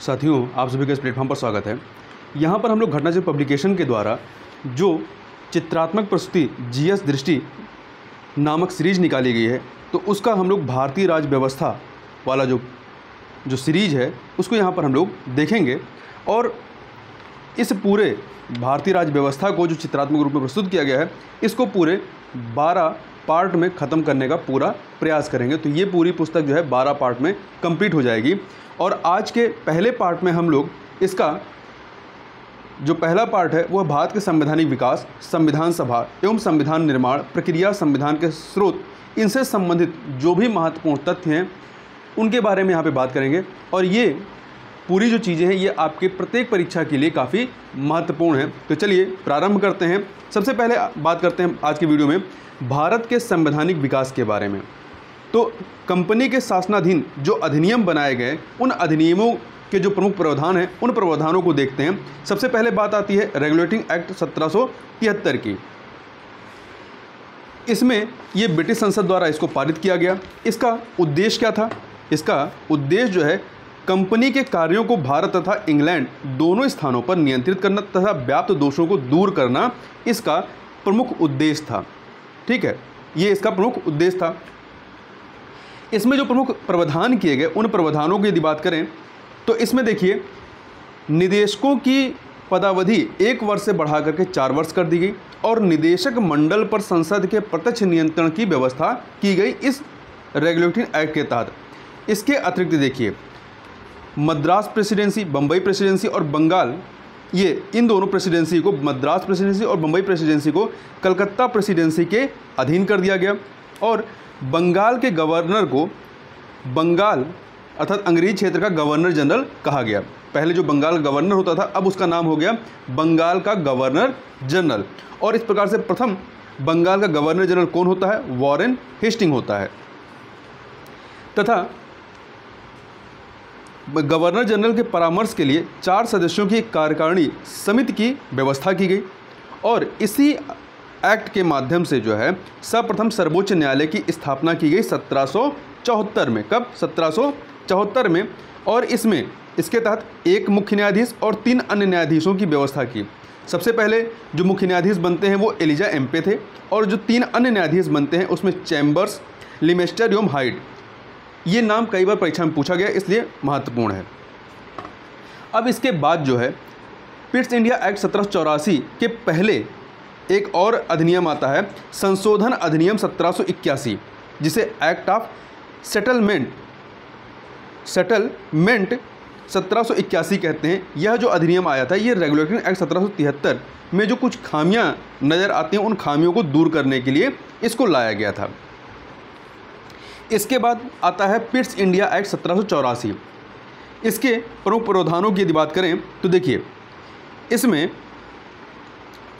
साथियों, आप सभी का इस प्लेटफॉर्म पर स्वागत है। यहाँ पर हम लोग घटना पब्लिकेशन के द्वारा जो चित्रात्मक प्रस्तुति जीएस दृष्टि नामक सीरीज़ निकाली गई है तो उसका हम लोग भारतीय राज व्यवस्था वाला जो जो सीरीज़ है, उसको यहाँ पर हम लोग देखेंगे। और इस पूरे भारतीय राज व्यवस्था को जो चित्रात्मक रूप में प्रस्तुत किया गया है, इसको पूरे 12 पार्ट में ख़त्म करने का पूरा प्रयास करेंगे। तो ये पूरी पुस्तक जो है 12 पार्ट में कंप्लीट हो जाएगी। और आज के पहले पार्ट में हम लोग इसका जो पहला पार्ट है, वह भारत के संवैधानिक विकास, संविधान सभा एवं संविधान निर्माण, प्रक्रिया संविधान के स्रोत, इनसे संबंधित जो भी महत्वपूर्ण तथ्य हैं, उनके बारे में यहाँ पे बात करेंगे। और ये पूरी जो चीज़ें हैं, ये आपके प्रत्येक परीक्षा के लिए काफ़ी महत्वपूर्ण है। तो चलिए, प्रारंभ करते हैं। सबसे पहले बात करते हैं आज की वीडियो में, भारत के संवैधानिक विकास के बारे में। तो कंपनी के शासनाधीन जो अधिनियम बनाए गए, उन अधिनियमों के जो प्रमुख प्रावधान हैं, उन प्रावधानों को देखते हैं। सबसे पहले बात आती है रेगुलेटिंग एक्ट सत्रह सौ तिहत्तर की। इसमें ये ब्रिटिश संसद द्वारा इसको पारित किया गया। इसका उद्देश्य क्या था? इसका उद्देश्य जो है, कंपनी के कार्यों को भारत तथा इंग्लैंड दोनों स्थानों पर नियंत्रित करना तथा व्याप्त दोषों को दूर करना, इसका प्रमुख उद्देश्य था। ठीक है? ये इसका प्रमुख उद्देश्य था। इसमें जो प्रमुख प्रावधान किए गए, उन प्रावधानों की यदि बात करें तो इसमें देखिए, निदेशकों की पदावधि एक वर्ष से बढ़ा करके चार वर्ष कर दी गई और निदेशक मंडल पर संसद के प्रत्यक्ष नियंत्रण की व्यवस्था की गई इस रेगुलेटिंग एक्ट के तहत। इसके अतिरिक्त देखिए, मद्रास प्रेसिडेंसी बम्बई प्रेसिडेंसी और बंगाल, ये, इन दोनों प्रेसिडेंसी को, मद्रास प्रेसिडेंसी और बम्बई प्रेसिडेंसी को कलकत्ता प्रेसिडेंसी के अधीन कर दिया गया। और बंगाल के गवर्नर को बंगाल अर्थात अंग्रेज़ी क्षेत्र का गवर्नर जनरल कहा गया। पहले जो बंगाल गवर्नर होता था, अब उसका नाम हो गया बंगाल का गवर्नर जनरल। और इस प्रकार से प्रथम बंगाल का गवर्नर जनरल कौन होता है? वॉरेन हेस्टिंग होता है। तथा गवर्नर जनरल के परामर्श के लिए चार सदस्यों की कार्यकारिणी समिति की व्यवस्था की गई। और इसी एक्ट के माध्यम से जो है सर्वप्रथम सर्वोच्च न्यायालय की स्थापना की गई सत्रह सौ चौहत्तर में। कब? सत्रह सौ चौहत्तर में। और इसमें इसके तहत एक मुख्य न्यायाधीश और तीन अन्य न्यायाधीशों की व्यवस्था की। सबसे पहले जो मुख्य न्यायाधीश बनते हैं वो एलिजा एम्पे थे और जो तीन अन्य न्यायाधीश बनते हैं उसमें चैम्बर्स, लिमेस्टर एवं हाइड। ये नाम कई बार परीक्षा में पूछा गया, इसलिए महत्वपूर्ण है। अब इसके बाद जो है, पिट्स इंडिया एक्ट सत्रह सौ चौरासी के पहले एक और अधिनियम आता है, संशोधन अधिनियम सत्रह सौ इक्यासी, जिसे एक्ट ऑफ़ सेटलमेंट सेटलमेंट सत्रह सौ इक्यासी कहते हैं। यह जो अधिनियम आया था, ये रेगुलेटिंग एक्ट सत्रह सौ तिहत्तर में जो कुछ खामियाँ नज़र आती हैं, उन खामियों को दूर करने के लिए इसको लाया गया था। इसके बाद आता है पिट्स इंडिया एक्ट सत्रह सौ चौरासी। इसके प्रमुख प्रावधानों की यदि बात करें तो देखिए, इसमें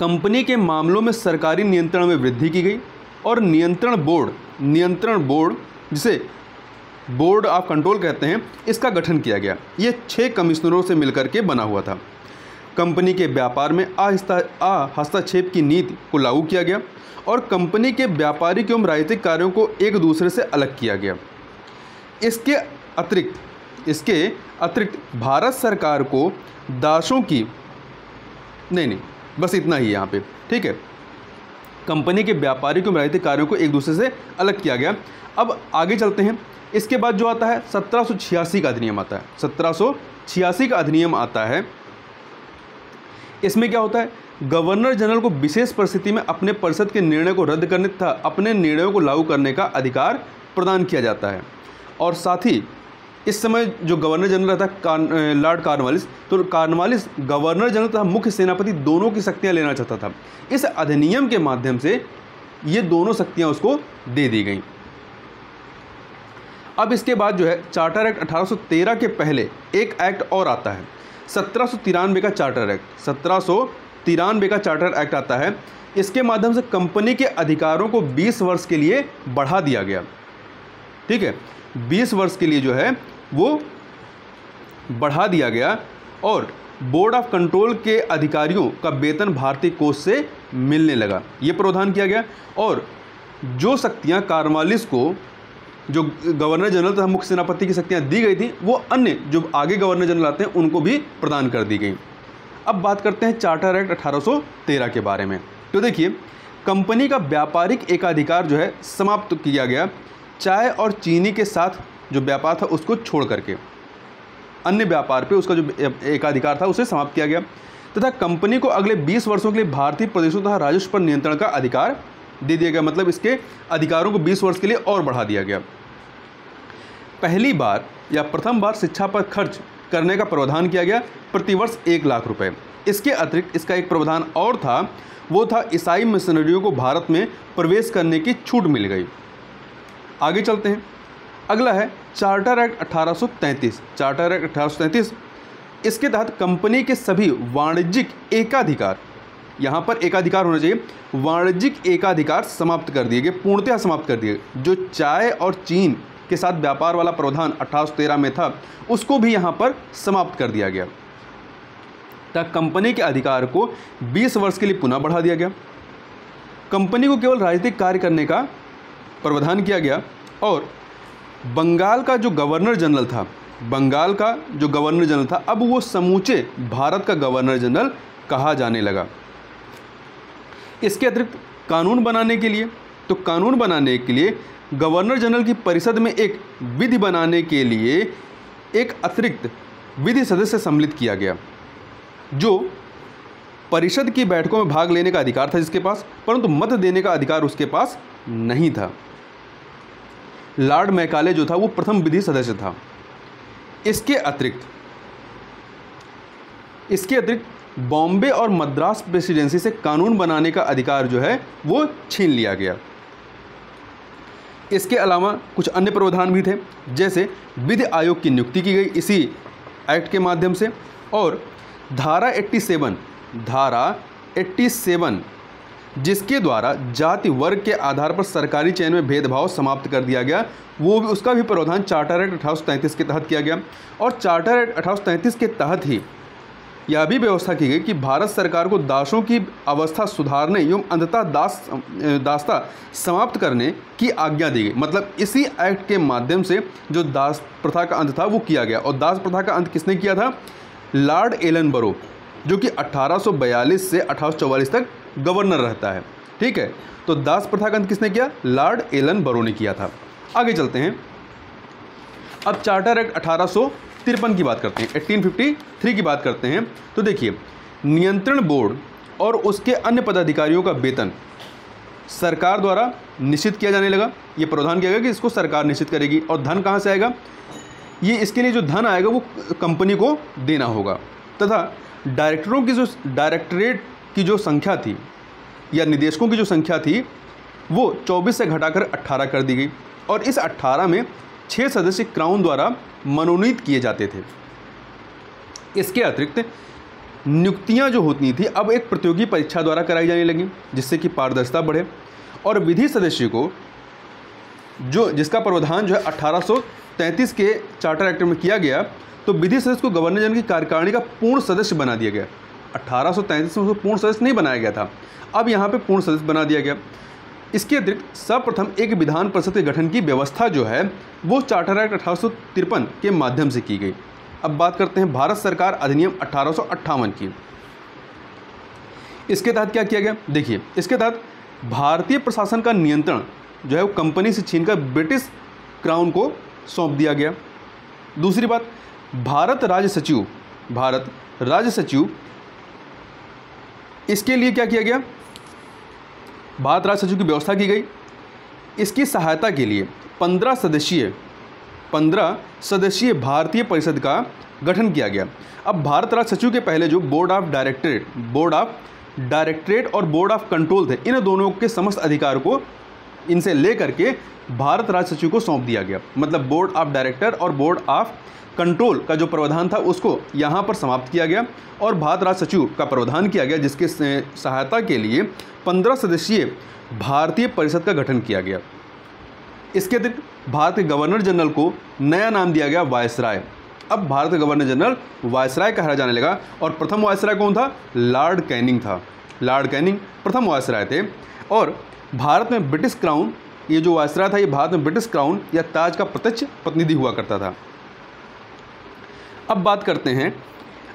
कंपनी के मामलों में सरकारी नियंत्रण में वृद्धि की गई और नियंत्रण बोर्ड नियंत्रण बोर्ड, जिसे बोर्ड ऑफ़ कंट्रोल कहते हैं, इसका गठन किया गया। ये छः कमिश्नरों से मिलकर के बना हुआ था। कंपनी के व्यापार में आ हस्तक्षेप की नीति को लागू किया गया और कंपनी के व्यापारिक एवं राजनीतिक कार्यों को एक दूसरे से अलग किया गया। इसके अतिरिक्त इसके अतिरिक्त भारत सरकार को दासों की, नहीं नहीं बस इतना ही यहाँ पे। ठीक है? कंपनी के व्यापारिक एवं राजनीतिक कार्यों को एक दूसरे से अलग किया गया। अब आगे चलते हैं। इसके बाद जो आता है, सत्रह सौ छियासी का अधिनियम आता है। सत्रह सौ छियासी का अधिनियम आता है। इसमें क्या होता है? गवर्नर जनरल को विशेष परिस्थिति में अपने परिषद के निर्णय को रद्द करने तथा अपने निर्णयों को लागू करने का अधिकार प्रदान किया जाता है। और साथ ही इस समय जो गवर्नर जनरल है कान, लॉर्ड कार्नवालिस तो कार्नवालिस गवर्नर जनरल तथा मुख्य सेनापति दोनों की शक्तियाँ लेना चाहता था। इस अधिनियम के माध्यम से ये दोनों शक्तियाँ उसको दे दी गई। अब इसके बाद जो है चार्टर एक्ट 1813 के पहले एक एक्ट और आता है। सत्रह सौ तिरानवे का चार्टर एक्ट सत्रह का चार्टर एक्ट आता है। इसके माध्यम से कंपनी के अधिकारों को 20 वर्ष के लिए बढ़ा दिया गया। ठीक है? 20 वर्ष के लिए जो है वो बढ़ा दिया गया और बोर्ड ऑफ़ कंट्रोल के अधिकारियों का वेतन भारतीय कोष से मिलने लगा। ये प्रावधान किया गया और जो शक्तियाँ कार्मालिस को, जो गवर्नर जनरल तथा मुख्य सेनापति की शक्तियाँ दी गई थी, वो अन्य जो आगे गवर्नर जनरल आते हैं, उनको भी प्रदान कर दी गई। अब बात करते हैं चार्टर एक्ट 1813 के बारे में। तो देखिए, कंपनी का व्यापारिक एकाधिकार जो है समाप्त किया गया। चाय और चीनी के साथ जो व्यापार था उसको छोड़ करके। अन्य व्यापार पे उसका जो एकाधिकार था उसे समाप्त किया गया। तथा कंपनी को अगले 20 वर्षों के लिए भारतीय प्रदेशों तथा राजस्व पर नियंत्रण का अधिकार दे दिया गया। मतलब इसके अधिकारों को 20 वर्ष के लिए और बढ़ा दिया गया। पहली बार या प्रथम बार शिक्षा पर खर्च करने का प्रावधान किया गया प्रतिवर्ष एक लाख रुपये इसके अतिरिक्त इसका एक प्रावधान और था, वो था ईसाई मिशनरियों को भारत में प्रवेश करने की छूट मिल गई। आगे चलते हैं। अगला है चार्टर एक्ट 1833 चार्टर एक्ट 1833 इसके तहत कंपनी के सभी वाणिज्यिक एकाधिकार, यहाँ पर एकाधिकार होना चाहिए, वाणिज्यिक एकाधिकार समाप्त कर दिए गए पूर्णतः समाप्त कर दिए जो चाय और चीन के साथ व्यापार वाला प्रावधान अठारह सौ तेरह में था, उसको भी यहाँ पर समाप्त कर दिया गया। तक कंपनी के अधिकार को 20 वर्ष के लिए पुनः बढ़ा दिया गया। कंपनी को केवल राजनीतिक कार्य करने का प्रावधान किया गया और बंगाल का जो गवर्नर जनरल था, बंगाल का जो गवर्नर जनरल था, अब वो समूचे भारत का गवर्नर जनरल कहा जाने लगा। इसके अतिरिक्त कानून बनाने के लिए तो कानून बनाने के लिए, गवर्नर जनरल की परिषद में एक विधि बनाने के लिए एक अतिरिक्त विधि सदस्य सम्मिलित किया गया, जो परिषद की बैठकों में भाग लेने का अधिकार था जिसके पास, परंतु मत देने का अधिकार उसके पास नहीं था। लॉर्ड मैकाले जो था, वो प्रथम विधि सदस्य था। इसके अतिरिक्त इसके अतिरिक्त बॉम्बे और मद्रास प्रेसिडेंसी से कानून बनाने का अधिकार जो है, वो छीन लिया गया। इसके अलावा कुछ अन्य प्रावधान भी थे, जैसे विधि आयोग की नियुक्ति की गई इसी एक्ट के माध्यम से, और धारा 87 धारा 87 जिसके द्वारा जाति वर्ग के आधार पर सरकारी चयन में भेदभाव समाप्त कर दिया गया, वो भी उसका भी प्रावधान चार्टर एक्ट अठारह सौ तैंतीस के तहत किया गया। और चार्टर एक्ट अठारह सौ तैंतीस के तहत ही यह भी व्यवस्था की गई कि भारत सरकार को दासों की अवस्था सुधारने एवं अंततः दास, दास्ता समाप्त करने की आज्ञा दी गई। मतलब इसी एक्ट के माध्यम से जो दास प्रथा का अंत था, वो किया गया। और दास प्रथा का अंत किसने किया था? लॉर्ड एलन बरो, जो कि 1842 से 1844 तक गवर्नर रहता है। ठीक है? तो दास प्रथा का अंत किसने किया? लॉर्ड एलन बरो ने किया था। आगे चलते हैं। अब चार्टर एक्ट अठारह की बात करते हैं। 1853 की बात करते हैं। तो देखिए, नियंत्रण बोर्ड और उसके अन्य पदाधिकारियों का वेतन सरकार द्वारा निश्चित किया जाने लगा। ये प्रावधान किया गया कि इसको सरकार निश्चित करेगी और धन कहाँ से आएगा? ये इसके लिए जो धन आएगा वो कंपनी को देना होगा। तथा डायरेक्टरों की जो डायरेक्टरेट की जो संख्या थी, या निदेशकों की जो संख्या थी, वो 24 से घटाकर 18 कर दी गई और इस 18 में छः सदस्य क्राउन द्वारा मनोनीत किए जाते थे। इसके अतिरिक्त नियुक्तियाँ जो होती थी, अब एक प्रतियोगी परीक्षा द्वारा कराई जाने लगी, जिससे कि पारदर्शिता बढ़े और विधि सदस्य को, जो, जिसका प्रावधान जो है 1833 के चार्टर एक्ट में किया गया तो विधि सदस्य को गवर्नर जनरल की कार्यकारिणी का पूर्ण सदस्य बना दिया गया। अठारह सौ तैंतीस में उसको पूर्ण सदस्य नहीं बनाया गया था। अब यहाँ पे पूर्ण सदस्य बना दिया गया। इसके अतिरिक्त सर्वप्रथम एक विधान परिषद के गठन की व्यवस्था जो है, वो चार्टर एक्ट अठारह के माध्यम से की गई। अब बात करते हैं भारत सरकार अधिनियम अठारह सौ अट्ठावन की। इसके तहत क्या किया गया? देखिए, इसके तहत भारतीय प्रशासन का नियंत्रण जो है, वो कंपनी से छीनकर ब्रिटिश क्राउन को सौंप दिया गया। दूसरी बात, भारत राज्य सचिव, भारत राज्य सचिव इसके लिए क्या किया गया? भारत राज्य सचिव की व्यवस्था की गई। इसकी सहायता के लिए पंद्रह सदस्यीय पंद्रह सदस्यीय भारतीय परिषद का गठन किया गया। अब भारत राज्य सचिव के पहले जो board of directorate board of directorate और बोर्ड ऑफ़ कंट्रोल थे, इन दोनों के समस्त अधिकार को इनसे ले करके भारत राज्य सचिव को सौंप दिया गया। मतलब बोर्ड ऑफ़ डायरेक्टर और बोर्ड ऑफ़ कंट्रोल का जो प्रावधान था उसको यहाँ पर समाप्त किया गया और भारत राज्य सचिव का प्रावधान किया गया, जिसके सहायता के लिए पंद्रह सदस्यीय भारतीय परिषद का गठन किया गया। इसके अतिरिक्त भारत के गवर्नर जनरल को नया नाम दिया गया वायसराय अब भारत का गवर्नर जनरल वायसराय कहा जाने लगा और प्रथम वायसराय कौन था? लॉर्ड कैनिंग था। लॉर्ड कैनिंग प्रथम वायसराय थे और भारत में ब्रिटिश क्राउन, ये जो वायसराय था, ये भारत में ब्रिटिश क्राउन या ताज का प्रत्यक्ष प्रतिनिधि हुआ करता था। अब बात करते हैं।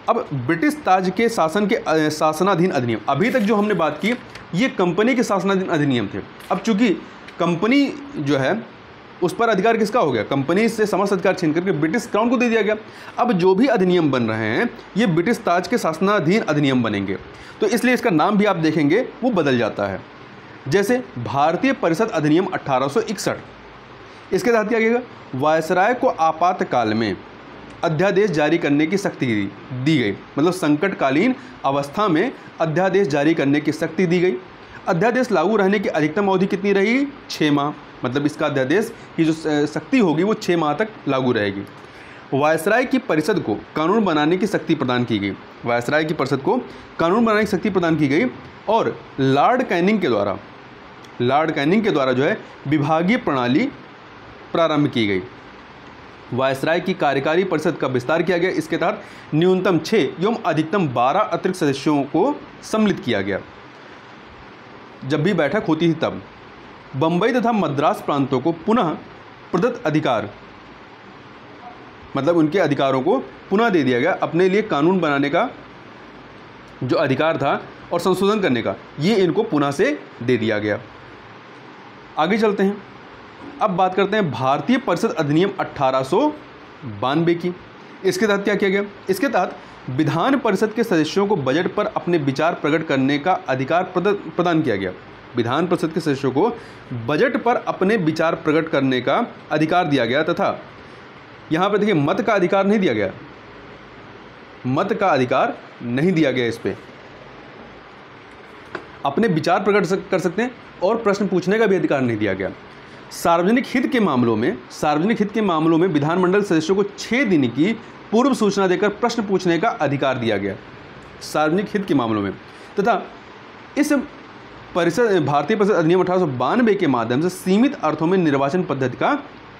अब ब्रिटिश ताज के शासन के शासनाधीन अधिनियम। अभी तक जो हमने बात की, ये कंपनी के शासनाधीन अधिनियम थे। अब चूँकि कंपनी जो है, उस पर अधिकार किसका हो गया? कंपनी से समस्त अधिकार छीन करके ब्रिटिश क्राउन को दे दिया गया। अब जो भी अधिनियम बन रहे हैं, ये ब्रिटिश ताज के शासनाधीन अधिनियम बनेंगे। तो इसलिए इसका नाम भी आप देखेंगे, वो बदल जाता है। जैसे भारतीय परिषद अधिनियम अट्ठारह इसके तहत क्या किया वायसराय को आपातकाल में अध्यादेश जारी करने की शक्ति दी गई। मतलब संकटकालीन अवस्था में अध्यादेश जारी करने की शक्ति दी गई। अध्यादेश लागू रहने की अधिकतम अवधि कितनी रही? छः माह। मतलब इसका अध्यादेश की जो शक्ति होगी वो छः माह तक लागू रहेगी। वायसराय की परिषद को कानून बनाने की शक्ति प्रदान की गई। वायसराय की परिषद को कानून बनाने की शक्ति प्रदान की गई और लॉर्ड कैनिंग के द्वारा, लॉर्ड कैनिंग के द्वारा जो है विभागीय प्रणाली प्रारंभ की गई। वायसराय की कार्यकारी परिषद का विस्तार किया गया। इसके तहत न्यूनतम छः एवं अधिकतम बारह अतिरिक्त सदस्यों को सम्मिलित किया गया। जब भी बैठक होती थी तब बम्बई तथा मद्रास प्रांतों को पुनः प्रदत्त अधिकार मतलब उनके अधिकारों को पुनः दे दिया गया। अपने लिए कानून बनाने का जो अधिकार था और संशोधन करने का, ये इनको पुनः से दे दिया गया। आगे चलते हैं। अब बात करते हैं भारतीय परिषद अधिनियम अट्ठारह की। इसके तहत क्या किया गया? इसके तहत विधान परिषद के सदस्यों को बजट पर अपने विचार प्रकट करने का अधिकार प्रदान किया गया। विधान परिषद के सदस्यों को बजट पर अपने विचार प्रकट करने का अधिकार दिया गया तथा यहाँ पर देखिए, मत का अधिकार नहीं दिया गया। मत का अधिकार नहीं दिया गया इस पर अपने विचार प्रकट कर सकते हैं और प्रश्न पूछने का भी अधिकार नहीं दिया गया। सार्वजनिक हित के मामलों में, सार्वजनिक हित के मामलों में विधानमंडल सदस्यों को छः दिन की पूर्व सूचना देकर प्रश्न पूछने का अधिकार दिया गया। सार्वजनिक हित के मामलों में। तथा इस परिषद, भारतीय परिषद अधिनियम अठारह सौ बानबे के माध्यम से सीमित अर्थों में निर्वाचन पद्धति का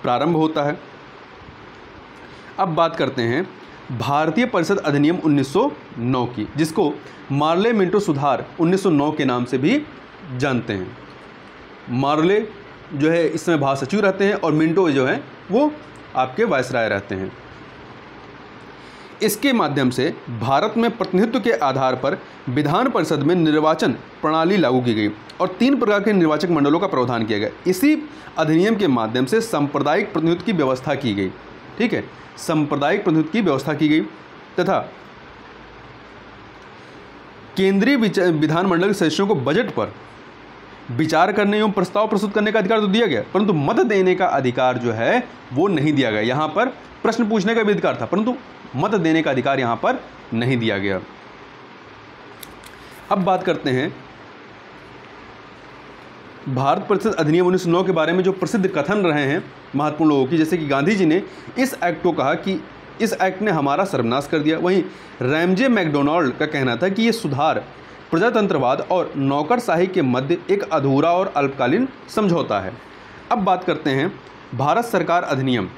प्रारंभ होता है। अब बात करते हैं भारतीय परिषद अधिनियम 1909 की, जिसको मार्ले मिंटो सुधार 1909 के नाम से भी जानते हैं। मार्ले जो है इस समय भारत सचिव रहते हैं और मिंटो जो हैं, वो आपके वायसराय रहते हैं। इसके माध्यम से भारत में प्रतिनिधित्व के आधार पर विधान परिषद में निर्वाचन प्रणाली लागू की गई और तीन प्रकार के निर्वाचक मंडलों का प्रावधान किया गया। इसी अधिनियम के माध्यम से सांप्रदायिक प्रतिनिधित्व की व्यवस्था की गई। ठीक है? सांप्रदायिक प्रतिनिधित्व की व्यवस्था की गई तथा केंद्रीय विधानमंडल के सदस्यों को बजट पर विचार करने एवं प्रस्ताव प्रस्तुत करने का अधिकार तो दिया गया, परंतु मत देने का अधिकार जो है, वो नहीं दिया गया। यहाँ पर प्रश्न पूछने का भी अधिकार था, परंतु मत देने का अधिकार यहाँ पर नहीं दिया गया। अब बात करते हैं, भारत परिषद अधिनियम उन्नीस सौ नौ के बारे में जो प्रसिद्ध कथन रहे हैं महत्वपूर्ण लोगों की, जैसे कि गांधी जी ने इस एक्ट को कहा कि इस एक्ट ने हमारा सर्वनाश कर दिया। वहीं रैमजे मैकडोनाल्ड का कहना था कि ये सुधार प्रजातंत्रवाद और नौकरशाही के मध्य एक अधूरा और अल्पकालीन समझौता है। अब बात करते हैं भारत सरकार अधिनियम।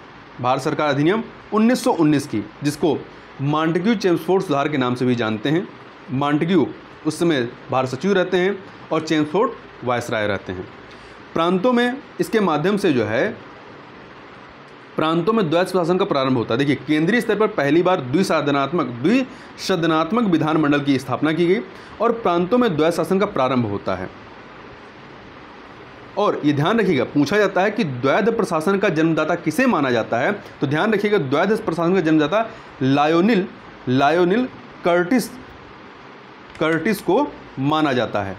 भारत सरकार अधिनियम 1919 की, जिसको मांटग्यू चेम्सफोर्ड सुधार के नाम से भी जानते हैं। मांटग्यू उस समय भारत सचिव रहते हैं और चेम्सफोर्ड वायसराय रहते हैं। प्रांतों में इसके माध्यम से जो है प्रांतों में द्वैत शासन का प्रारंभ होता है। देखिए, केंद्रीय स्तर पर पहली बार द्विसाधनात्मक द्विसदनात्मक विधानमंडल की स्थापना की गई और प्रांतों में द्वैत शासन का प्रारंभ होता है। और ये ध्यान रखिएगा, पूछा जाता है कि द्वैध प्रशासन का जन्मदाता किसे माना जाता है? तो ध्यान रखिएगा, द्वैध प्रशासन का जन्मदाता लायोनिल लायोनिल कर्टिस कर्टिस को माना जाता है।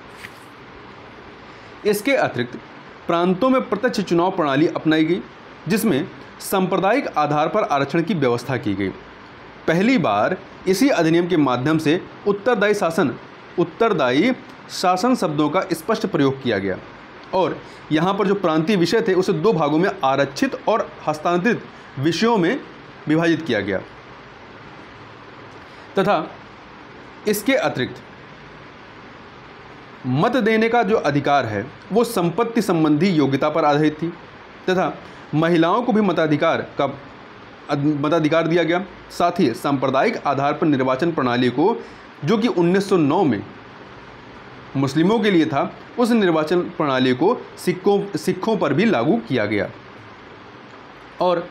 इसके अतिरिक्त प्रांतों में प्रत्यक्ष चुनाव प्रणाली अपनाई गई। जिसमें सांप्रदायिक आधार पर आरक्षण की व्यवस्था की गई। पहली बार इसी अधिनियम के माध्यम से उत्तरदायी शासन उत्तरदायी शासन शब्दों का स्पष्ट प्रयोग किया गया। और यहाँ पर जो प्रांतीय विषय थे, उसे दो भागों में आरक्षित और हस्तांतरित विषयों में विभाजित किया गया। तथा इसके अतिरिक्त मत देने का जो अधिकार है, वो संपत्ति संबंधी योग्यता पर आधारित थी। तथा महिलाओं को भी मताधिकार का मताधिकार दिया गया। साथ ही सांप्रदायिक आधार पर निर्वाचन प्रणाली को, जो कि 1909 में मुस्लिमों के लिए था, उस निर्वाचन प्रणाली को सिखों सिखों पर भी लागू किया गया। और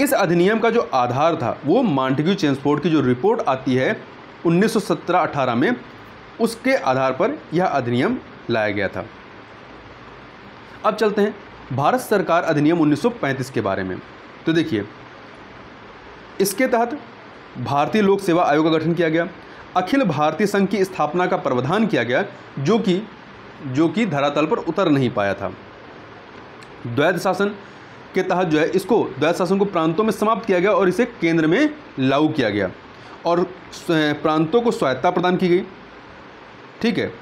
इस अधिनियम का जो आधार था, वो मांटग्यू चेंसफोर्ड की जो रिपोर्ट आती है 1917-18 में, उसके आधार पर यह अधिनियम लाया गया था। अब चलते हैं। भारत सरकार अधिनियम 1935 के बारे में। तो देखिए, इसके तहत भारतीय लोक सेवा आयोग का गठन किया गया, अखिल भारतीय संघ की स्थापना का प्रावधान किया गया, जो कि जो कि धरातल पर उतर नहीं पाया था। द्वैध शासन के तहत जो है, इसको द्वैध शासन को प्रांतों में समाप्त किया गया और इसे केंद्र में लागू किया गया और प्रांतों को स्वायत्ता प्रदान की गई। ठीक है?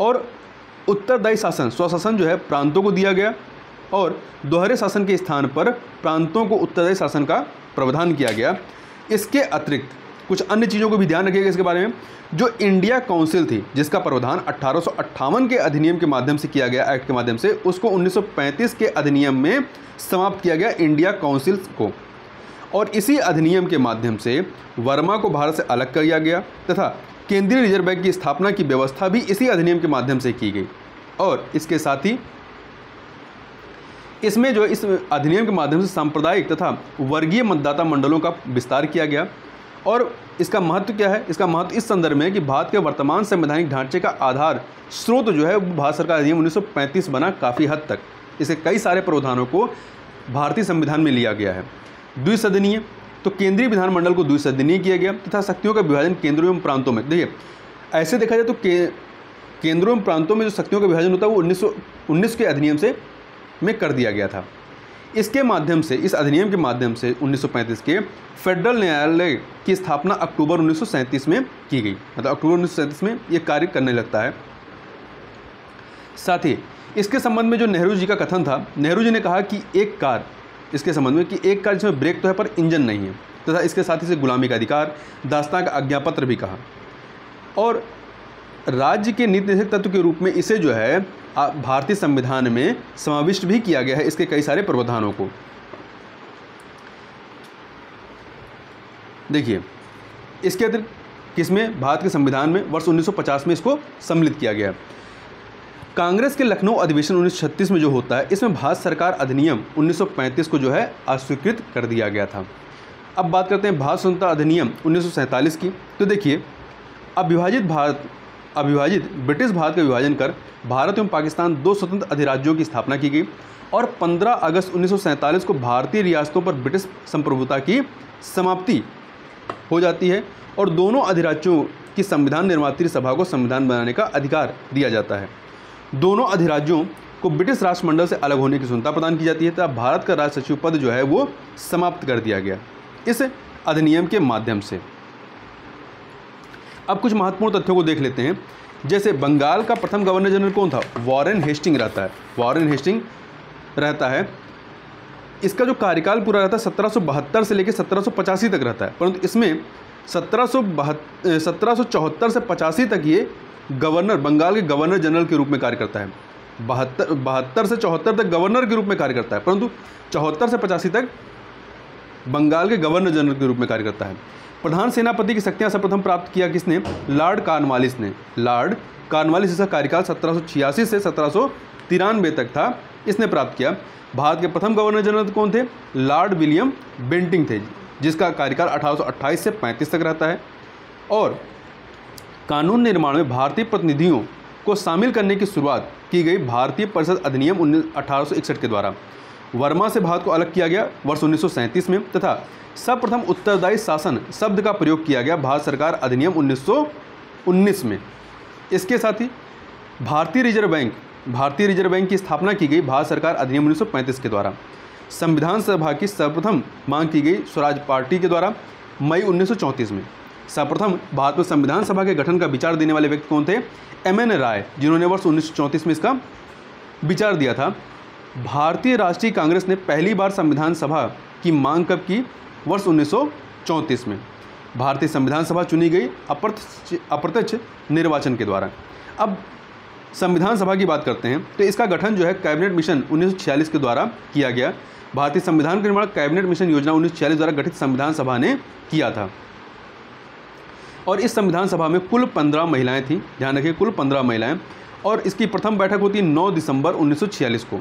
और उत्तरदायी शासन स्वशासन जो है, प्रांतों को दिया गया और दोहरे शासन के स्थान पर प्रांतों को उत्तरदायी शासन का प्रावधान किया गया। इसके अतिरिक्त कुछ अन्य चीज़ों को भी ध्यान रखिएगा इसके बारे में। जो इंडिया काउंसिल थी, जिसका प्रावधान अट्ठारह के अधिनियम के माध्यम से किया गया, एक्ट के माध्यम से, उसको 1935 के अधिनियम में समाप्त किया गया इंडिया काउंसिल को। और इसी अधिनियम के माध्यम से वर्मा को भारत से अलग कर दिया गया, तथा केंद्रीय रिज़र्व बैंक की स्थापना की व्यवस्था भी इसी अधिनियम के माध्यम से की गई। और इसके साथ ही इसमें जो इस अधिनियम के माध्यम से सांप्रदायिक तथा वर्गीय मतदाता मंडलों का विस्तार किया गया। और इसका महत्व क्या है? इसका महत्व इस संदर्भ में है कि भारत के वर्तमान संवैधानिक ढांचे का आधार स्रोत जो है भारत सरकार अधिनियम 1935 बना काफ़ी हद तक। इसे कई सारे प्रावधानों को भारतीय संविधान में लिया गया है। द्विसदनीय तो केंद्रीय विधानमंडल को द्विसदनीय किया गया तथा शक्तियों का विभाजन केंद्रों एवं प्रांतों में। देखिए ऐसे देखा जाए तो के, केंद्रों एवं प्रांतों में जो शक्तियों का विभाजन होता है वो उन्नीस उन्नीस के अधिनियम से में कर दिया गया था। इसके माध्यम से, इस अधिनियम के माध्यम से 1935 के फेडरल न्यायालय की स्थापना अक्टूबर उन्नीस सौ सैंतीस में की गई। मतलब अक्टूबर उन्नीस सौ सैंतीस में ये कार्य करने लगता है। साथ ही, इसके संबंध में जो नेहरू जी का कथन था, नेहरू जी ने कहा कि एक कार, इसके संबंध में कि एक कार जिसमें ब्रेक तो है पर इंजन नहीं है, तथा तो इसके साथ ही से गुलामी का अधिकार दास्ता का आज्ञापत्र भी कहा। और राज्य के नीति तत्व के रूप में इसे जो है भारतीय संविधान में समाविष्ट भी किया गया है इसके कई सारे प्रावधानों को। देखिए, इसके अतिरिक्त किसमें? भारत के संविधान में वर्ष 1950 में इसको सम्मिलित किया गया। कांग्रेस के लखनऊ अधिवेशन 1936 में जो होता है, इसमें भारत सरकार अधिनियम 1935 को जो है अस्वीकृत कर दिया गया था। अब बात करते हैं भारत स्वतंत्रता अधिनियम उन्नीस सौ सैंतालीस की। तो देखिए, अविभाजित भारत अविभाजित ब्रिटिश भारत का विभाजन कर भारत एवं पाकिस्तान दो स्वतंत्र अधिराज्यों की स्थापना की गई और 15 अगस्त उन्नीस सौ सैंतालीस को भारतीय रियासतों पर ब्रिटिश संप्रभुता की समाप्ति हो जाती है और दोनों अधिराज्यों की संविधान निर्मात्री सभा को संविधान बनाने का अधिकार दिया जाता है। दोनों अधिराज्यों को ब्रिटिश राष्ट्रमंडल से अलग होने की सुनता प्रदान की जाती है तथा भारत का राज सचिव पद जो है वो समाप्त कर दिया गया। इस अधिनियम के माध्यम से। अब कुछ महत्वपूर्ण तथ्यों को देख लेते हैं। जैसे बंगाल का प्रथम गवर्नर जनरल कौन था? वॉरेन हेस्टिंग रहता है। वॉरेन हेस्टिंग रहता है। इसका जो कार्यकाल पूरा रहता है सत्रह सौ बहत्तर से लेकर सत्रह सौ पचासी तक रहता है। परंतु इसमें सत्रह सत्रह से पचासी तक ये गवर्नर बंगाल के गवर्नर जनरल के रूप में कार्य करता है। बहत्तर बहत्तर से चौहत्तर तक गवर्नर के रूप में कार्य करता है। परंतु चौहत्तर से पचासी तक बंगाल के गवर्नर जनरल के रूप में कार्य करता है। प्रधान सेनापति की शक्तियाँ सर्वप्रथम प्राप्त किया किसने? लॉर्ड कार्नवालिस ने। लॉर्ड कार्नवालिस इसका कार्यकाल सत्रह से सत्रह सौ तिरानवे तक था। इसने प्राप्त किया। भारत के प्रथम गवर्नर जनरल कौन थे? लॉर्ड विलियम बेंटिंग थे, जिसका कार्यकाल 1828 से 35 तक रहता है। और कानून निर्माण में भारतीय प्रतिनिधियों को शामिल करने की शुरुआत की गई भारतीय परिषद अधिनियम उन्नीस के द्वारा। वर्मा से भारत को अलग किया गया वर्ष उन्नीस सौ सैंतीस में, तथा सर्वप्रथम उत्तरदायी शासन शब्द का प्रयोग किया गया भारत सरकार अधिनियम 1919 में। इसके साथ ही भारतीय रिज़र्व बैंक, भारतीय रिज़र्व बैंक की स्थापना की गई भारत सरकार अधिनियम 1935 के द्वारा। संविधान सभा की सर्वप्रथम मांग की गई स्वराज पार्टी के द्वारा मई 1934 में। सर्वप्रथम भारत में संविधान सभा के गठन का विचार देने वाले व्यक्ति कौन थे? एम एन राय, जिन्होंने वर्ष उन्नीस सौ चौंतीस में इसका विचार दिया था। भारतीय राष्ट्रीय कांग्रेस ने पहली बार संविधान सभा की मांग कब की? वर्ष उन्नीस सौ चौंतीस में। भारतीय संविधान सभा चुनी गई अप्रत्यक्ष अप्रत्यक्ष निर्वाचन के द्वारा। अब संविधान सभा की बात करते हैं तो इसका गठन जो है कैबिनेट मिशन 1946 के द्वारा किया गया। भारतीय संविधान का निर्माण कैबिनेट मिशन योजना 1946 द्वारा गठित संविधान सभा ने किया था। और इस संविधान सभा में कुल पंद्रह महिलाएँ थीं, ध्यान रखिए कुल पंद्रह महिलाएँ। और इसकी प्रथम बैठक होती है नौ दिसंबर 1946 को।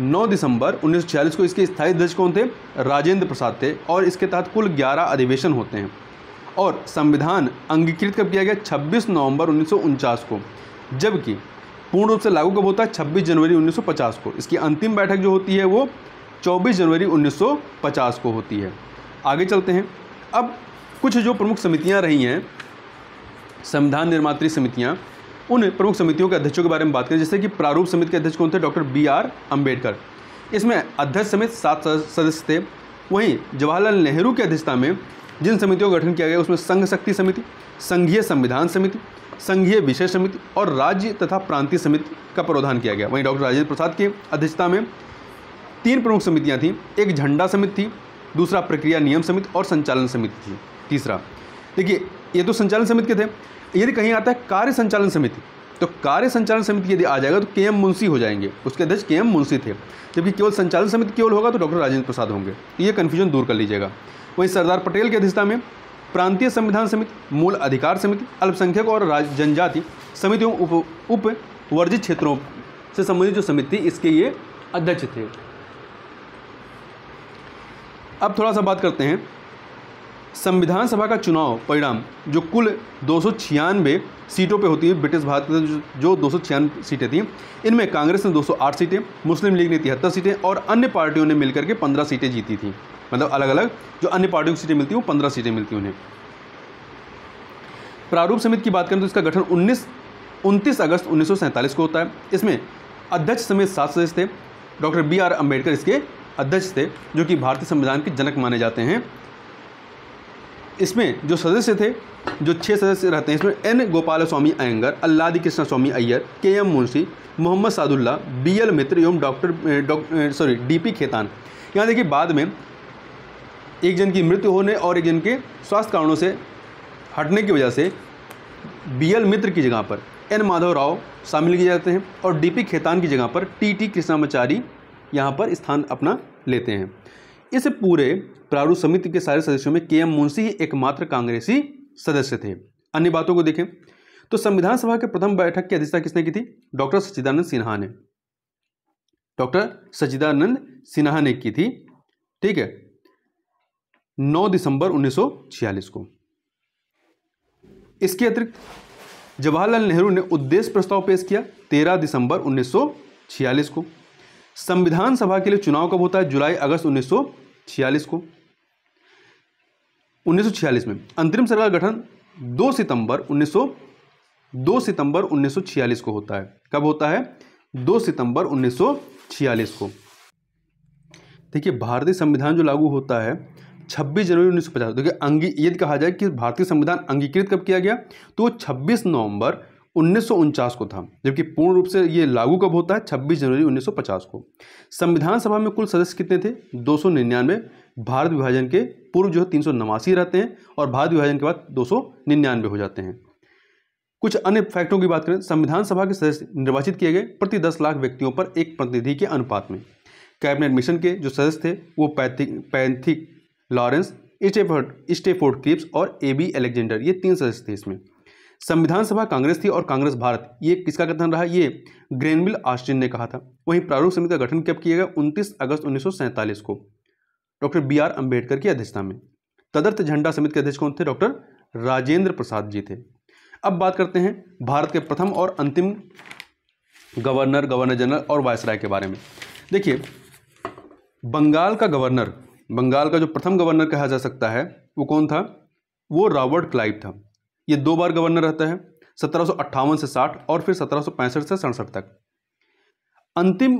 9 दिसंबर 1946 को इसके स्थायी अध्यक्ष कौन थे? राजेंद्र प्रसाद थे और इसके तहत कुल 11 अधिवेशन होते हैं। और संविधान अंगीकृत कब किया गया? 26 नवंबर उन्नीस सौ उनचास को। जबकि पूर्ण रूप से लागू कब होता है? 26 जनवरी 1950 को। इसकी अंतिम बैठक जो होती है वो 24 जनवरी 1950 को होती है। आगे चलते हैं। अब कुछ जो प्रमुख समितियाँ रही हैं, संविधान निर्मात्री समितियाँ उन प्रमुख समितियों के अध्यक्षों के बारे में बात करें। जैसे कि प्रारूप समिति के अध्यक्ष कौन थे? डॉक्टर बी आर अंबेडकर इसमें अध्यक्ष समेत सात सदस्य थे। वहीं जवाहरलाल नेहरू की अध्यक्षता में जिन समितियों का गठन किया गया, उसमें संघ शक्ति समिति, संघीय संविधान समिति, संघीय विषय समिति और राज्य तथा प्रांतीय समिति का प्रावधान किया गया। वहीं डॉक्टर राजेंद्र प्रसाद की अध्यक्षता में तीन प्रमुख समितियाँ थीं। एक झंडा समिति थी, दूसरा प्रक्रिया नियम समिति और संचालन समिति थी। तीसरा, देखिए, ये तो संचालन समिति के थे। यदि कहीं आता है कार्य संचालन समिति तो कार्य संचालन समिति यदि आ जाएगा तो के एम मुंशी हो जाएँगे। उसके अध्यक्ष के एम मुंशी थे। जबकि केवल संचालन समिति केवल होगा तो डॉक्टर राजेंद्र प्रसाद होंगे। ये कन्फ्यूज़न दूर कर लीजिएगा। वहीं सरदार पटेल की अध्यक्षता में प्रांतीय संविधान समिति, मूल अधिकार समिति, अल्पसंख्यक और राज, जनजाति समितियों उप उप वर्जित क्षेत्रों से संबंधित जो समिति थी, इसके ये अध्यक्ष थे। अब थोड़ा सा बात करते हैं। संविधान सभा का चुनाव परिणाम, जो कुल दो सौ छियानवे सीटों पे होती है ब्रिटिश भारत में, जो दो सौ छियानवे सीटें थी, इनमें कांग्रेस ने 208 सीटें, मुस्लिम लीग ने तिहत्तर सीटें और अन्य पार्टियों ने मिलकर के 15 सीटें जीती थी। मतलब अलग अलग जो अन्य पार्टियों की सीटें मिलती हैं, वो पंद्रह सीटें मिलती उन्हें। प्रारूप समिति की बात करें तो इसका गठन उन्नीस, उनतीस अगस्त उन्नीस सौ सैंतालीस को होता है। इसमें अध्यक्ष समेत सात सदस्य थे। डॉक्टर बी आर अंबेडकर इसके अध्यक्ष थे, जो कि भारतीय संविधान के जनक माने जाते हैं। इसमें जो सदस्य थे, जो छः सदस्य रहते हैं, इसमें N. Gopal Swami Ayyangar Alladi Krishna Swami Ayyar, K. M. Munshi, Mohammad Saadulla, B. L. Mitter एवं doctor sorry D P Khaitan. यहाँ देखिए, बाद में एक जन की मृत्यु होने और एक जन के स्वास्थ्य कारणों से हटने की वजह से बी. एल. मित्र की जगह पर एन. माधव राव शामिल किए जाते हैं और डी पी खेतान की जगह पर टी. टी. कृष्णामचारी यहाँ पर स्थान अपना लेते हैं। इस पूरे प्रारूप समिति के सारे सदस्यों में के एम मुंशी ही एकमात्र कांग्रेसी सदस्य थे। अन्य बातों को देखें तो संविधान सभा के प्रथम बैठक की अध्यक्षता किसने की थी? डॉक्टर सच्चिदानंद सिन्हा ने। डॉक्टर सच्चिदानंद सिन्हा ने की थी, ठीक है 9 दिसंबर 1946 को। इसके अतिरिक्त, जवाहरलाल नेहरू ने उद्देश्य प्रस्ताव पेश किया 13 दिसंबर 1946 को। संविधान सभा के लिए चुनाव कब होता है? जुलाई, अगस्त 1946 को। 1946 में अंतरिम सरकार गठन 2 सितंबर 1900 2 सितंबर 1946 को होता है। कब होता है? 2 सितंबर 1946 को। देखिए, भारतीय संविधान जो लागू होता है 26 जनवरी 1950 देखिए, अंगी, यदि कहा जाए कि भारतीय संविधान अंगीकृत कब किया गया? तो 26 नवंबर उन्नीस सौ उनचास को था, जबकि पूर्ण रूप से ये लागू कब होता है? 26 जनवरी 1950 को। संविधान सभा में कुल सदस्य कितने थे? दो सौ निन्यानवे। भारत विभाजन के पूर्व जो है, तीन नवासी रहते हैं और भारत विभाजन के बाद दो सौ निन्यानवे हो जाते हैं। कुछ अन्य फैक्टों की बात करें, संविधान सभा के सदस्य निर्वाचित किए गए प्रति दस लाख व्यक्तियों पर एक प्रतिनिधि के अनुपात में। कैबिनेट मिशन के जो सदस्य थे, वो Pethick, Pethick Lawrence, Stafford Stafford Cripps और ए बी एलेक्जेंडर ये तीन सदस्य थे इसमें। संविधान सभा कांग्रेस थी और कांग्रेस भारत। ये किसका कथन रहा? ये ग्रेनविल ऑस्टिन ने कहा था। वहीं प्रारूप समिति का गठन कब किया गया? उनतीस अगस्त उन्नीस सौ सैंतालीस को। डॉक्टर बी आर अंबेडकर की अध्यक्षता में। तदर्थ झंडा समिति के अध्यक्ष कौन थे? डॉक्टर राजेंद्र प्रसाद जी थे। अब बात करते हैं भारत के प्रथम और अंतिम गवर्नर गवर्नर जनरल और वायसराय के बारे में। देखिए, बंगाल का गवर्नर, बंगाल का जो प्रथम गवर्नर कहा जा सकता है, वो कौन था? वो रॉबर्ट क्लाइव था। ये दो बार गवर्नर रहता है, सत्रह सौ साठ और फिर सत्रह सौ पैंसठ से सड़सठ तक। अंतिम,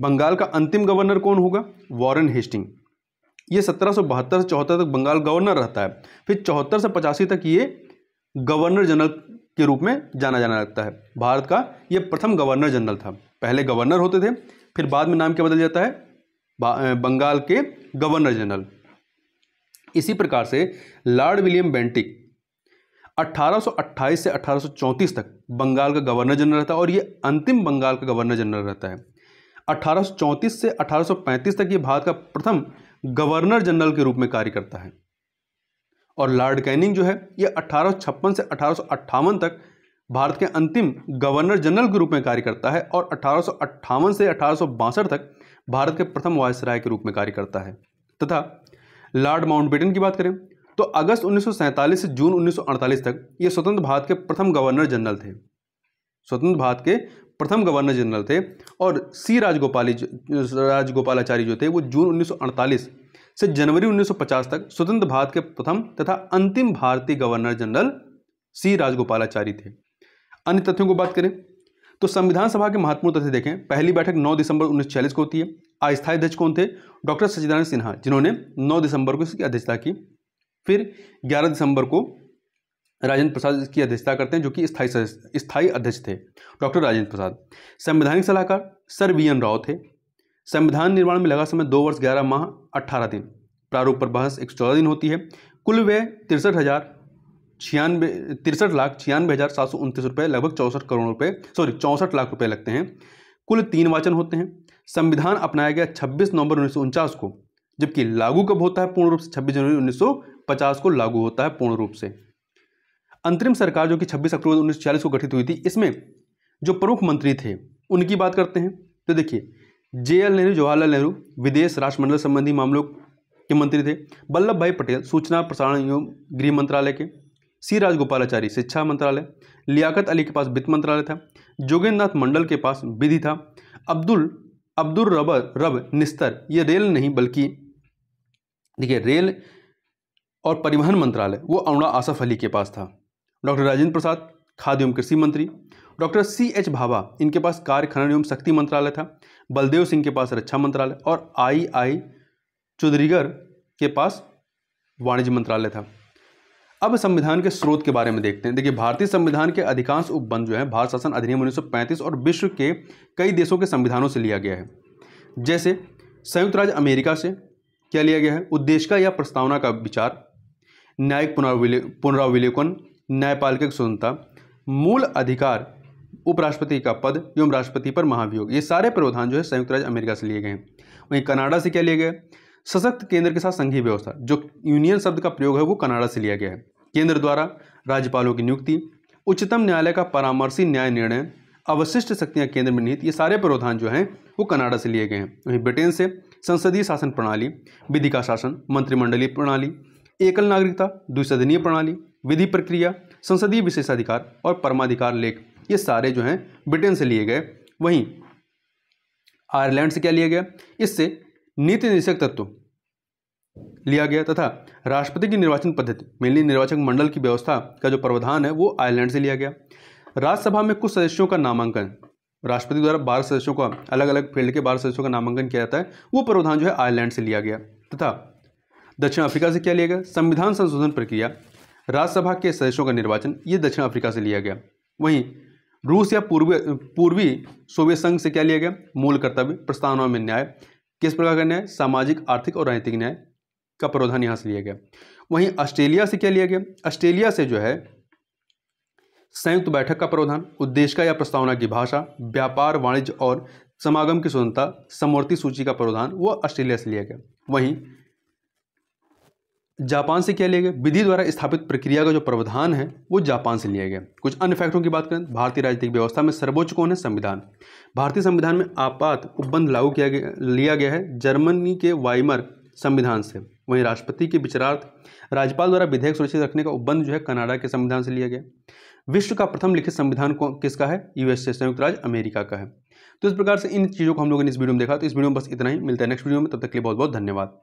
बंगाल का अंतिम गवर्नर कौन होगा? Warren Hasting. ये सत्रह सौ बहत्तर से चौहत्तर तक बंगाल गवर्नर रहता है, फिर चौहत्तर से पचासी तक ये गवर्नर जनरल के रूप में जाना जाना लगता है। भारत का ये प्रथम गवर्नर जनरल था। पहले गवर्नर होते थे, फिर बाद में नाम क्या बदल जाता है? बंगाल के गवर्नर जनरल। इसी प्रकार से लॉर्ड विलियम बेंटिक 1828 से 1834 तक बंगाल का गवर्नर जनरल रहता है और ये अंतिम बंगाल का गवर्नर जनरल रहता है। 1834 से 1835 तक ये भारत का प्रथम गवर्नर जनरल के रूप में कार्य करता है। और लॉर्ड कैनिंग जो है, ये अठारह से अठारह सौ अट्ठावन तक भारत के अंतिम गवर्नर जनरल के रूप में कार्य करता है और अठारह से अठारह सौ बासठ तक भारत के प्रथम वायसराय के रूप में कार्य करता है। तथा लॉर्ड माउंटबेटन की बात करें तो अगस्त उन्नीस सौ सैंतालीस से जून 1948 तक ये स्वतंत्र भारत के प्रथम गवर्नर जनरल थे। स्वतंत्र भारत के प्रथम गवर्नर जनरल थे और सी राजगोपाली राजगोपालाचारी जो थे वो जून 1948 से जनवरी 1950 तक स्वतंत्र भारत के प्रथम तथा अंतिम भारतीय गवर्नर जनरल सी राजगोपालाचारी थे। अन्य तथ्यों को बात करें तो संविधान सभा के महत्वपूर्ण तथ्य देखें। पहली बैठक 9 दिसंबर उन्नीस सौ छियालीस को होती है। अस्थायी अध्यक्ष कौन थे? डॉक्टर सचिदानंद सिन्हा, जिन्होंने 9 दिसंबर को इसकी अध्यक्षता की। फिर 11 दिसंबर को राजेंद्र प्रसाद की अध्यक्षता करते हैं, जो कि स्थायी स्थायी अध्यक्ष थे, डॉक्टर राजेंद्र प्रसाद। संवैधानिक सलाहकार सर वी एन राव थे। संविधान निर्माण में लगा समय दो वर्ष, ग्यारह माह, अट्ठारह दिन। प्रारूप पर बहस एक चौदह दिन होती है। कुल व्यय तिरसठ हज़ार छियानवे, तिरसठ लाख छियानवे हज़ार सात सौ उनतीस रुपये लगभग चौंसठ करोड़ रुपये सॉरी, चौंसठ लाख रुपये लगते हैं। कुल तीन वाचन होते हैं। संविधान अपनाया गया छब्बीस नवंबर उन्नीस सौ उनचास को, जबकि लागू कब होता है? पूर्ण रूप से छब्बीस जनवरी उन्नीस को लागू होता है पूर्ण रूप से। अंतरिम सरकार जो कि 26 अक्टूबर उन्नीस को गठित हुई थी, इसमें जो प्रमुख मंत्री थे, उनकी बात करते हैं। तो देखिए, जे एल नेहरू, जवाहरलाल नेहरू, विदेश राष्ट्रमंडल संबंधी मामलों के मंत्री थे। वल्लभ भाई पटेल, सूचना प्रसारण एवं गृह मंत्रालय के। सी राजगोपालाचारी, शिक्षा मंत्रालय। लियाकत अली के पास वित्त मंत्रालय था। जोगेंद्र नाथ मंडल के पास विधि था। अब्दुल अब्दुल रब रब निस्तर, ये रेल नहीं, बल्कि देखिए, रेल और परिवहन मंत्रालय, वो अरुणा आसफ अली के पास था। डॉक्टर राजेंद्र प्रसाद, खाद्य एवं कृषि मंत्री। डॉक्टर सी एच भाभा, इनके पास कार्य खनन एवं शक्ति मंत्रालय था। बलदेव सिंह के पास रक्षा मंत्रालय और आई आई चौधरीगर के पास वाणिज्य मंत्रालय था। अब संविधान के स्रोत के बारे में देखते हैं। देखिए, भारतीय संविधान के अधिकांश उपबंध जो है, भारत शासन अधिनियम 1935 और विश्व के कई देशों के संविधानों से लिया गया है। जैसे संयुक्त राज्य अमेरिका से क्या लिया गया है? उद्देश्य या प्रस्तावना का विचार न्यायिक पुनरावलोकन, न्यायपालिक स्वतंत्रता, मूल अधिकार, उपराष्ट्रपति का पद एवं राष्ट्रपति पर महाभियोग। ये सारे प्रावधान जो है संयुक्त राज्य अमेरिका से लिए गए हैं। वहीं कनाडा से क्या लिए गया सशक्त केंद्र के साथ संघीय व्यवस्था, जो यूनियन शब्द का प्रयोग है, वो कनाडा से लिया गया है। केंद्र द्वारा राज्यपालों की नियुक्ति, उच्चतम न्यायालय का परामर्शी न्याय निर्णय, अवशिष्ट शक्तियाँ केंद्र में निहित, ये सारे प्रावधान जो हैं, वो कनाडा से लिए गए हैं। वहीं ब्रिटेन से संसदीय शासन प्रणाली, विधि का शासन, मंत्रिमंडलीय प्रणाली एकल नागरिकता, द्विसदनीय प्रणाली, विधि प्रक्रिया, संसदीय विशेषाधिकार और परमाधिकार लेख, ये सारे जो हैं ब्रिटेन से लिए गए। वहीं आयरलैंड से क्या लिया गया? इससे नीति निर्देशक तत्व लिया गया तथा राष्ट्रपति की निर्वाचन पद्धति, मेनली निर्वाचक मंडल की व्यवस्था का जो प्रावधान है, वो आयरलैंड से लिया गया। राज्यसभा में कुछ सदस्यों का नामांकन, राष्ट्रपति द्वारा बारह सदस्यों का अलग अलग फ़ील्ड के बारह सदस्यों का नामांकन किया जाता है, वो प्रावधान जो है आयरलैंड से लिया गया तथा दक्षिण अफ्रीका से क्या लिया गया? संविधान संशोधन प्रक्रिया। राज्यसभा के सदस्यों का निर्वाचन ये दक्षिण अफ्रीका से लिया गया। वहीं रूस या पूर्वी पूर्वी सोवियत संघ से क्या लिया गया? मूल कर्तव्य प्रस्तावना में न्याय। किस प्रकार का न्याय? सामाजिक, आर्थिक और राजनीतिक न्याय का प्रावधान यहाँ से लिया गया। वहीं ऑस्ट्रेलिया से क्या लिया गया? ऑस्ट्रेलिया से जो है, संयुक्त बैठक का प्रावधान, उद्देश्य या प्रस्तावना की भाषा, व्यापार, वाणिज्य और समागम की स्वतंत्रता समवर्ती सूची का प्रावधान, वो ऑस्ट्रेलिया से लिया गया। वहीं जापान से क्या लिया गया। विधि द्वारा स्थापित प्रक्रिया का जो प्रावधान है, वो जापान से लिया गया। कुछ अन्य फैक्टरों की बात करें, भारतीय राजनीतिक व्यवस्था में सर्वोच्च कौन है? संविधान। भारतीय संविधान में आपात उपबंध लागू किया गया, लिया गया है जर्मनी के वाइमर संविधान से। वहीं राष्ट्रपति के विचारार्थ, राज्यपाल द्वारा विधेयक सुरक्षित रखने का उपबंध जो है कनाडा के संविधान से लिया गया। विश्व का प्रथम लिखित संविधान कौन, किसका है? यूएसए संयुक्त राज्य अमेरिका का है। तो इस प्रकार से इन चीज़ों को हम लोगों ने इस वीडियो में देखा। तो इस वीडियो में बस इतना ही। मिलता है नेक्स्ट वीडियो में। तब तक के लिए बहुत बहुत धन्यवाद।